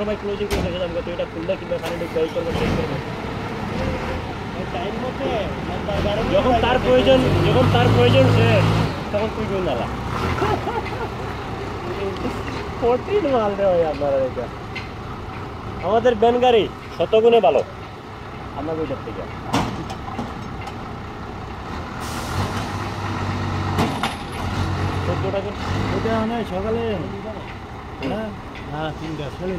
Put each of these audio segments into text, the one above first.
সবাই ক্লোজিং করে রেখে যাব তো এটা খুললে কিংবা খালি গাড়ি করব চেক করব। টাইম মতে যখন তার প্রয়োজন যখন তার প্রয়োজন সে তখন তুই কোন নালা। কঠিন মাল রে ভাই আপনারা এটা। আমাদের ব্যান গাড়ি শতগুণে ভালো। আপনার ওইটার থেকে। ওটা সকালে। হ্যাঁ। হ্যাঁ তিনটা চলে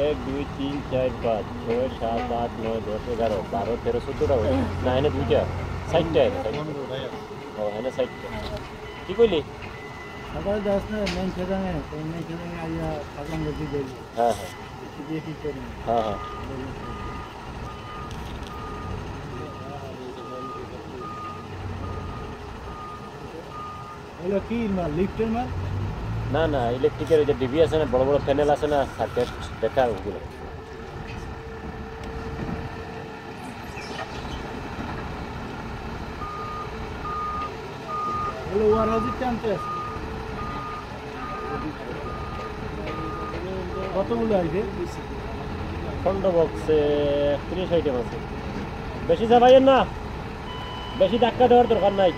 এক দুই তিন চার পাঁচ ছয় সাত আট নয় দশ এগারো বারো তেরো চোদ্দোটা হয়ে না এনে দুইটা সাইডটা ও এনে সাইডটা কি কইলি সকালে যাস না মেন খেদাঙে মেন খেদাঙে আইয়া থাকলাম গতি দেবি হ্যাঁ হ্যাঁ দিয়ে কি করি হ্যাঁ হ্যাঁ এগুলো কি মাল লিফটের মাল না না ইলেকট্রিকের ওই যে ডিবি আছে না বড় বড় প্যানেল আছে না সার্কিট দেখা ওগুলো কতগুলো আছে? বক্সে ত্রিশ আইটেম আছে। বেশি চাপাইয়েন না। বেশি ধাক্কা দেওয়ার দরকার নাই।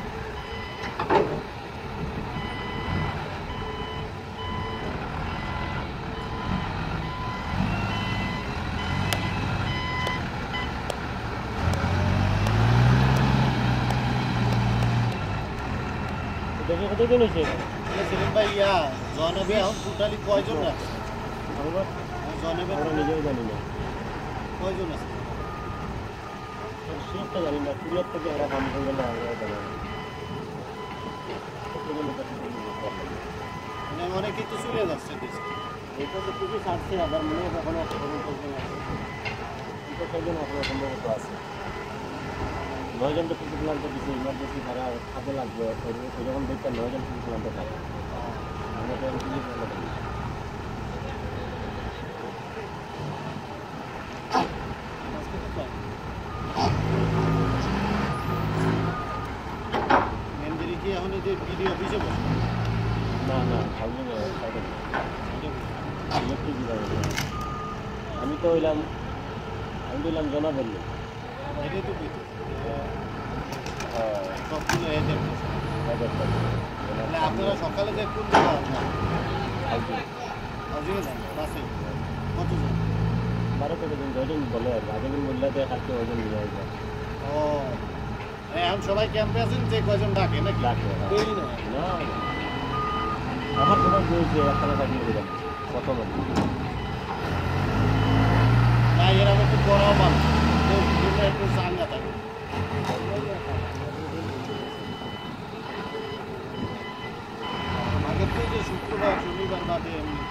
দেখি হয়েছে? সেলিম ভাই ইয়া জনবে এখন টোটালি কয়জন আছে আমরা জনবে নিজেও জানি না। কয়জন আছে? শিফটটা জানি না থেকে আমরা কাম করবে না আমরা জানি না। মানে অনেকেই তো চলে যাচ্ছে দেশে। এটা তো খুবই ছাড়ছে আবার মনে হয় এখনও খবর করবে না। এটা ছয়জন এখনও সম্ভবত আছে নয়জন তো কিছু প্লান্টে দিচ্ছে ইমার্জেন্সি তারা কাজে লাগবে? ওই যখন দেখতে নয়জন প্লান্টে থাকে। আমরা তো এখন যে বিডি অফিসে বসে? না না হাউজিং সাইডে ইলেকট্রিক ডিপার্টমেন্ট আমি তো হইলাম আমি তো হইলাম জনা বললি এটাই তো আপনারা সকালে যে কোন কতজন বারো তেরো দিন ধরে বলে আর আগে দিন বললে তো হাতে ওজন নিয়ে আসবে ও এখন সবাই ক্যাম্পে আছেন যে কয়জন ডাকে নাকি ডাকে না আমার তোমার বলছে একখানা কাটিয়ে দিলাম কত মানে না এরা একটু বড় মানুষ একটু চাঙ্গা আগের তো যে শুক্রবার দেখি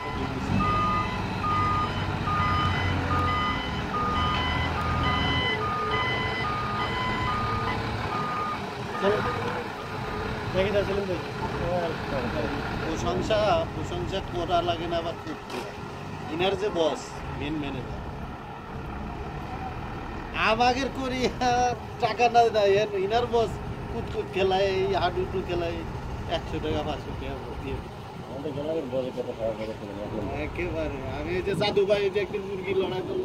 প্রশংসা প্রশংসা করা লাগে না আবার খুব ইনার যে বস মেন ম্যানেজার আমাদের করি টাকা না দেয় ইনার বস কুতকুত খেলায় হাডুডু খেলায় একশো টাকা পাঁচশো টাকা দিয়ে দেয়। আমাদের জেলার বলে কত খারাপ করে ফেলে একেবারে আমি এই যে জাদু ভাই এই যে একদিন মুরগি লড়াই করল